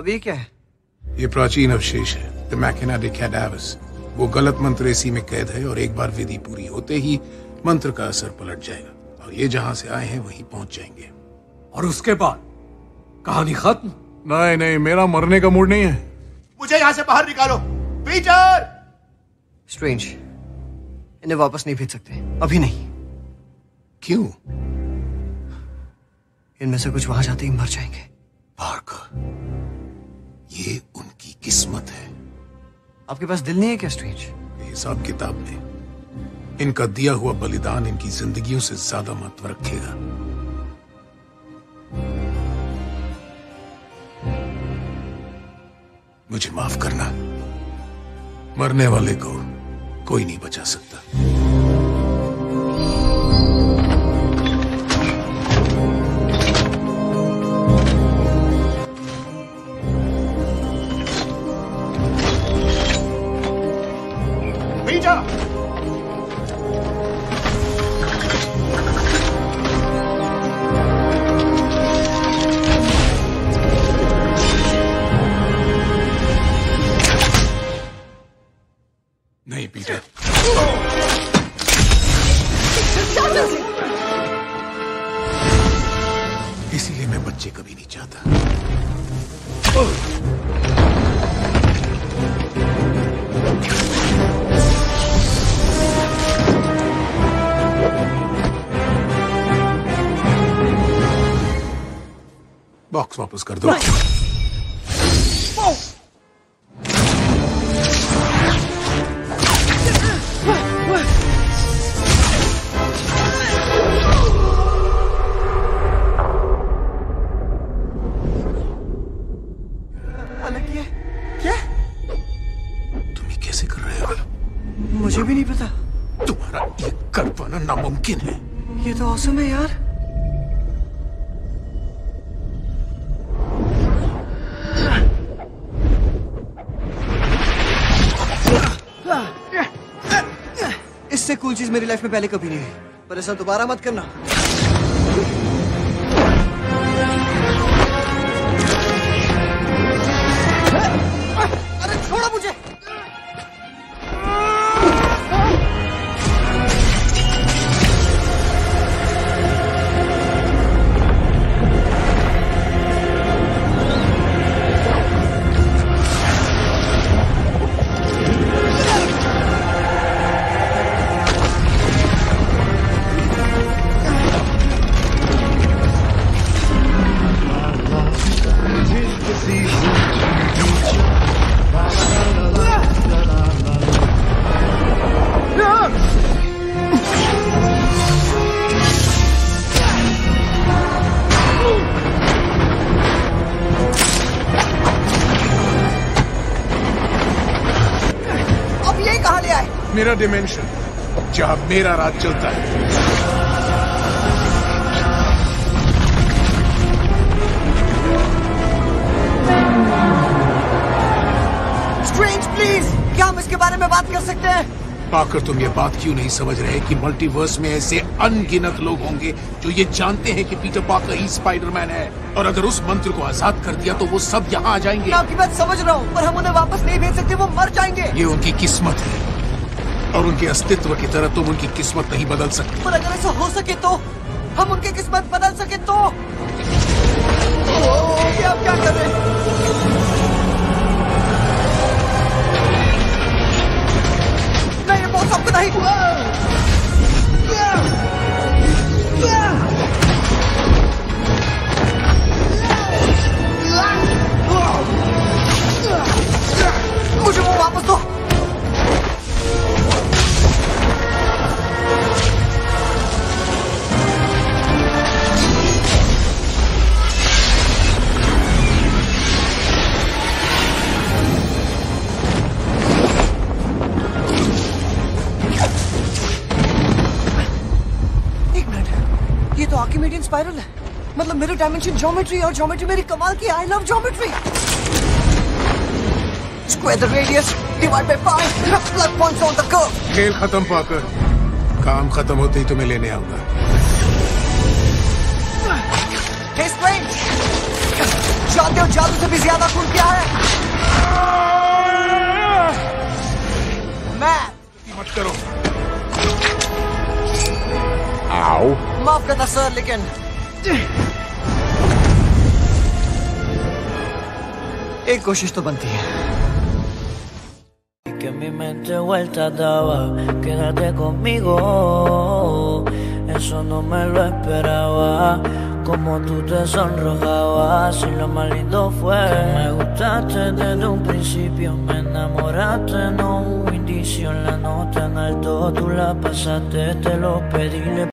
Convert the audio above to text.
अब ये क्या है? ये प्राचीन अवशेष है। द मैकेना डे कैडावस वो गलत मंत्र इसी में कैद है और एक बार विधि पूरी होते ही मंत्र का असर पलट जाएगा। और ये जहाँ से आए हैं वहीं पहुँच जाएँगे। और उसके बाद कहानी खत्म। नहीं नहीं मेरा मरने का मूड नहीं है। मुझे यहाँ से बाहर निकालो। पीटर स्ट्रेंज इन्हें वापस नहीं भेज सकते। अभी नहीं। क्यों? इनमें से कुछ वहाँ जाते ही मर जाएँगे। पार्कर आपके पास दिल नहीं है क्या, स्ट्रेंज? हिसाब किताब में इनका दिया हुआ बलिदान इनकी जिंदगियों से ज़्यादा महत्व रखेगा। मुझे माफ़ करना। मरने वाले को कोई नहीं बचा सकता। पीटर नहीं पीटर इसीलिए मैं बच्चे कभी नहीं चाहता। बॉक्स वापस कर दो। अलग ये क्या? तुम ये कैसे कर रहे हो? मुझे भी नहीं पता। तुम्हारा ये कर पाना नामुमकिन है। ये तो औसम है यार। इससे कूल चीज़ मेरी लाइफ में पहले कभी नहीं हुई। पर ऐसा दोबारा मत करना। मेरा डिमेंशन जहाँ मेरा राज चलता है। स्ट्रेंज प्लीज़ क्या हम इसके बारे में बात कर सकते हैं? पाकर तुम ये बात क्यों नहीं समझ रहे कि मल्टीवर्स में ऐसे अनगिनत लोग होंगे जो ये जानते हैं कि पीटर पाकर ही स्पाइडरमैन है? और अगर उस मंत्र को आज़ाद कर दिया तो वो सब यहाँ आ जाएँगे। मैं आपकी बात समझ रहा हूँ पर हम उन्हें वापस नहीं भेज सकते वो मर जाएँगे। ये उनकी किस्मत है। और उनके अस्तित्व की तरह तुम उनकी किस्मत नहीं बदल सकते। पर अगर ऐसा हो सके तो हम उनकी किस्मत बदल सके तो। ये आप क्या कर रहे नहीं ये बहुत आपको स्पाइरल है। मतलब मेरे डायमेंशन ज्योमेट्री और ज्योमेट्री मेरी कमाल की I love geometry square the radius divide by pi plus points on the curve खेल खत्म पाकर काम खत्म होते ही तुम्हें लेने आऊँगा। हे स्ट्रेंज जानते हो जादू से भी ज़्यादा खून क्या है? मैं। मत करो। माफ करना सर लेकिन एक कोशिश तो बनती है Que mi mente vuelta daba, quédate conmigo. Eso no me lo esperaba. Como tú te sonrojabas, y lo más lindo fue que me gustaste desde un principio. Me enamoraste, no hubo indicio en la nota en alto. Tú la pasaste, te lo pedí. le